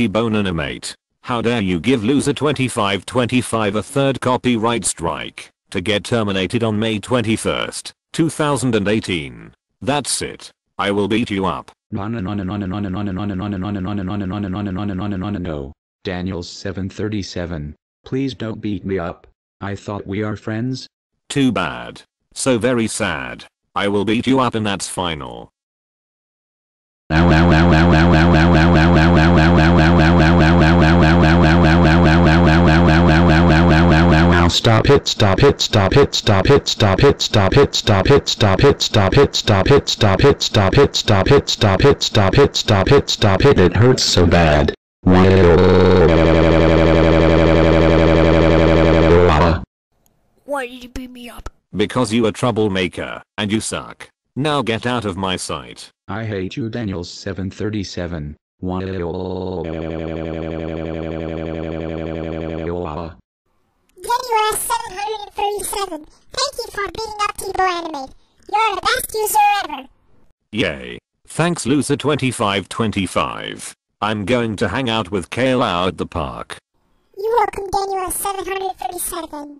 T-Bone Animate. How dare you give loser 2525 a third copyright strike to get terminated on May 21st, 2018. That's it. I will beat you up. On and on and on and on and on and on and on and on and on and on and on and on and on and on and on and no. Daniels 737. Please don't beat me up. I thought we are friends. Too bad. So very sad. I will beat you up and that's final. Stop it, stop it, stop it, stop it, stop it, stop it, stop it, stop it, stop it, stop it, stop it, stop it, stop it, stop it, stop it, stop it, stop it, it hurts so bad. Why did you beat me up? Because you a troublemaker, and you suck. Now get out of my sight. I hate you Daniels 737. January 737. Thank you for beating up T-Boy Animate. You're the best user ever. Yay. Thanks loser 2525. I'm going to hang out with out at the park. You're welcome, Daniel 737.